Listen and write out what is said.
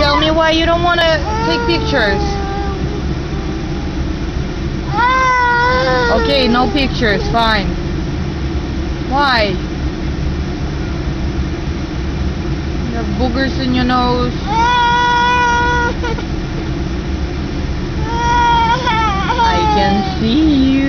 Tell me why you don't want to take pictures. Okay, no pictures, fine. Why? You have boogers in your nose. I can see you.